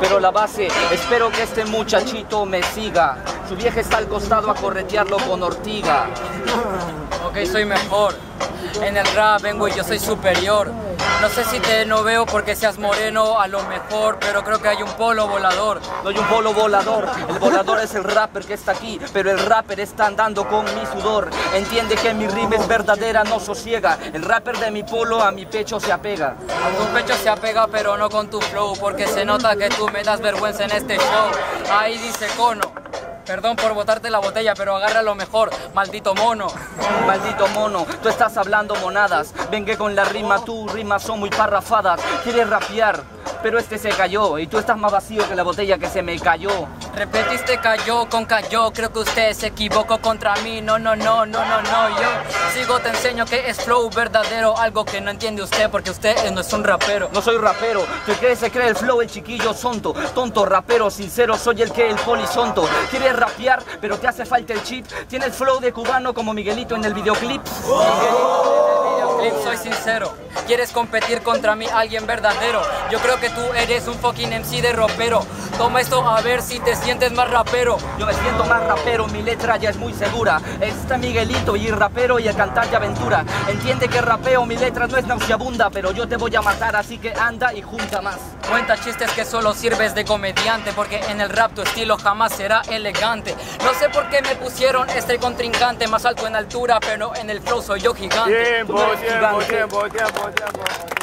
pero la base, espero que este muchachito me siga. Su vieja está al costado a corretearlo con ortiga. Ok, soy mejor. En el rap vengo y yo soy superior. No sé si te no veo porque seas moreno a lo mejor, pero creo que hay un polo volador. No hay un polo volador, el volador es el rapper que está aquí, pero el rapper está andando con mi sudor. Entiende que mi rima es verdadera, no sosiega. El rapper de mi polo a mi pecho se apega. A tu pecho se apega, pero no con tu flow, porque se nota que tú me das vergüenza en este show. Ahí dice cono. Perdón por botarte la botella, pero agarra lo mejor, maldito mono. Maldito mono, tú estás hablando monadas. Vengue con la rima, tú rimas son muy parrafadas. Quieres rapear, pero este se cayó y tú estás más vacío que la botella que se me cayó. Repetiste cayó con cayó, creo que usted se equivocó contra mí. No, no, no, no, no, no. Yo sigo te enseño que es flow verdadero, algo que no entiende usted porque usted no es un rapero. No soy rapero, tú crees se cree el flow, el chiquillo sonto, tonto rapero, sincero, soy el que el polizonto. Quieres rapear, pero te hace falta el chip. Tiene el flow de cubano como Miguelito en el videoclip. Soy sincero. ¿Quieres competir contra mí, alguien verdadero? Yo creo que tú eres un fucking MC de ropero. Toma esto a ver si te sientes más rapero. Yo me siento más rapero, mi letra ya es muy segura. Está Miguelito y rapero y el cantar de aventura. Entiende que rapeo, mi letra no es nauseabunda, pero yo te voy a matar, así que anda y junta más. Cuenta chistes que solo sirves de comediante, porque en el rap tu estilo jamás será elegante. No sé por qué me pusieron este contrincante más alto en altura, pero en el flow soy yo gigante. Tiempo, tiempo, tiempo, tiempo, tiempo.